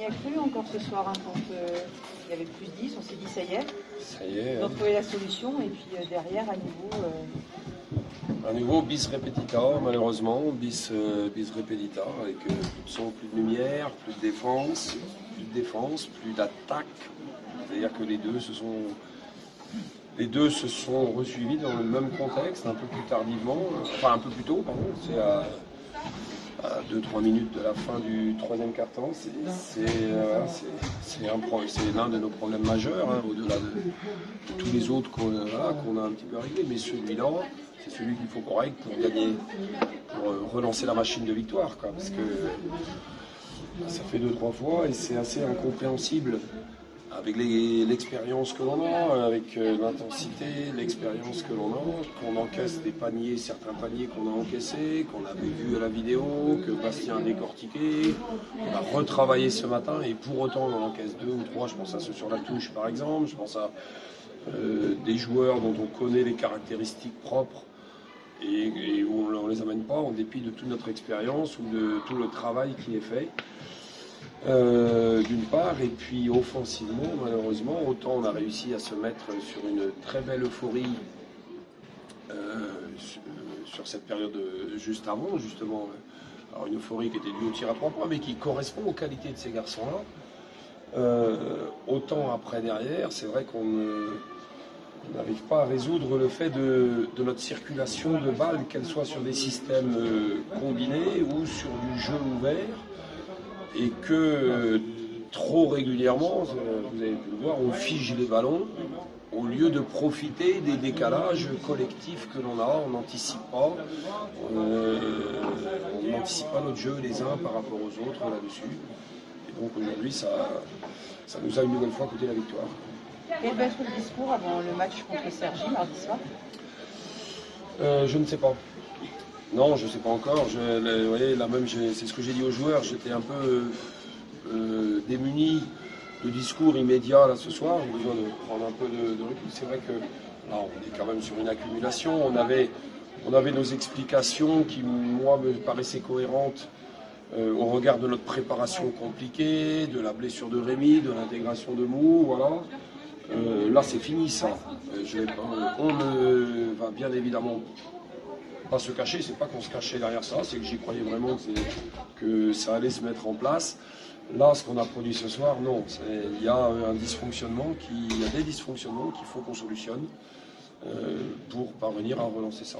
y a cru encore ce soir, hein, quand euh, il y avait plus 10, on s'est dit ça y est, Ça y est. on hein. trouvé la solution, et puis euh, derrière, à nouveau, euh, Un nouveau bis repetita, malheureusement, bis, bis repetita, avec plus de son, plus de lumière, plus de défense, plus de défense, plus d'attaque. C'est-à-dire que les deux se sont. Les deux se sont resuivis dans le même contexte, un peu plus tardivement, enfin un peu plus tôt, pardon, c'est à, 2-3 minutes de la fin du troisième. C'est c'est, euh, c'est- l'un de nos problèmes majeurs, hein, au-delà de, de tous les autres qu'on voilà, qu'on a un petit peu réglés. Mais celui-là, c'est celui qu'il faut qu'on règle pour gagner, pour euh, relancer la machine de victoire. Quoi, parce que ça fait deux, trois fois et c'est assez incompréhensible avec l'expérience que l'on a, avec euh, l'intensité, l'expérience que l'on a, qu'on encaisse des paniers, certains paniers qu'on a encaissés, qu'on avait vus à la vidéo, que Bastien a décortiqué, qu'on a retravaillé ce matin, et pour autant on en encaisse deux ou trois, je pense à ceux sur la touche par exemple, je pense à euh, des joueurs dont on connaît les caractéristiques propres et, et où on ne les amène pas en dépit de toute notre expérience ou de tout le travail qui est fait. Euh, d'une part, et puis offensivement, malheureusement, autant on a réussi à se mettre sur une très belle euphorie euh, sur, sur cette période euh, juste avant, justement. Alors une euphorie qui était due au tir à trois points, mais qui correspond aux qualités de ces garçons-là. Euh, autant après derrière, c'est vrai qu'on n'arrive pas à résoudre le fait de, de notre circulation de balles, qu'elle soit sur des systèmes euh, combinés ou sur du jeu ouvert et que trop régulièrement, euh, vous avez pu le voir, on fige les ballons au lieu de profiter des décalages collectifs que l'on a, on n'anticipe pas, euh, on n'anticipe pas notre jeu les uns par rapport aux autres là-dessus. Et donc aujourd'hui, ça, ça nous a une nouvelle fois coûté la victoire. quel va être le discours avant le match contre Sergi mardi soir? Euh, je ne sais pas. Non, je ne sais pas encore. Vous voyez, là même, c'est ce que j'ai dit aux joueurs. J'étais un peu euh, démuni de discours immédiat là ce soir. J'ai besoin de prendre un peu de, recul. C'est vrai que là, on est quand même sur une accumulation. On avait, on avait nos explications qui, moi, me paraissaient cohérentes euh, au regard de notre préparation compliquée, de la blessure de Rémi, de l'intégration de Mou, voilà. Euh, là, c'est fini ça. On va bien évidemment pas se cacher, c'est pas qu'on se cachait derrière ça, c'est que j'y croyais vraiment que, ça allait se mettre en place. Là, ce qu'on a produit ce soir, non. Il y a un dysfonctionnement, il y a des dysfonctionnements qu'il faut qu'on solutionne euh, pour parvenir à relancer ça.